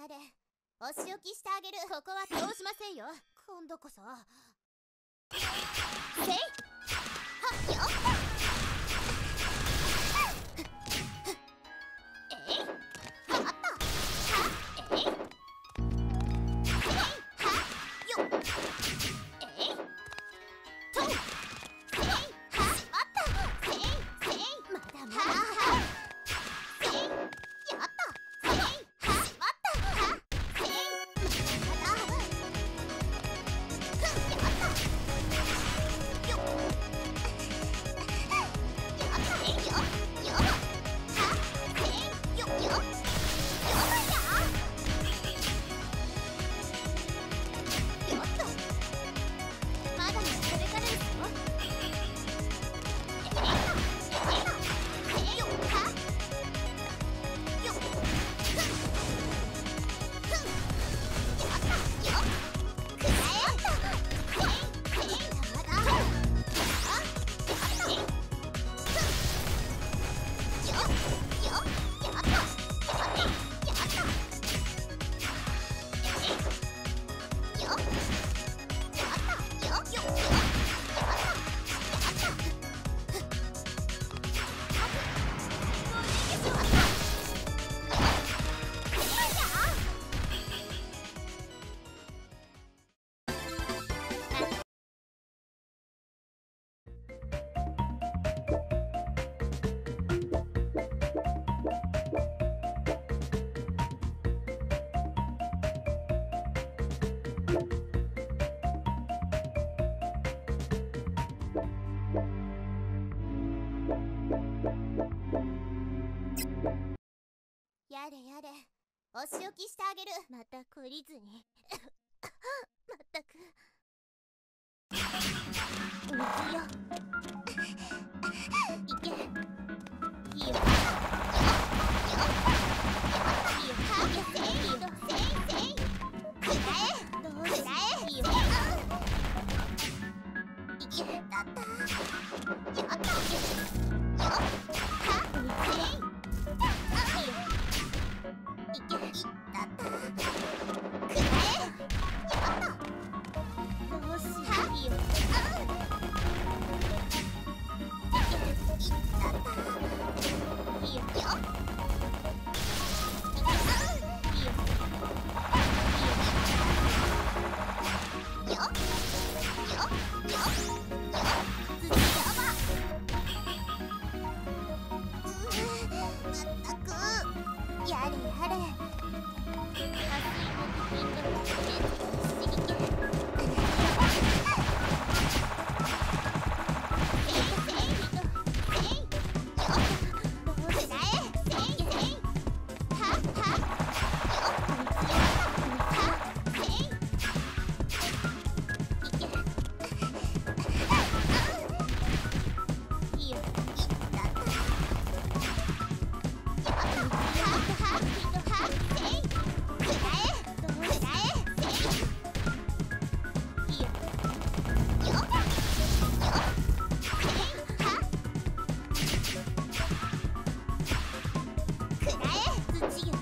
やれお仕置きしてあげる。ここは通しませんよ。今度こそ。せい。はっよ。お仕置きしてあげる。また懲りずに。まったく。水よ。いけ。火を晴れ。くらえ土よ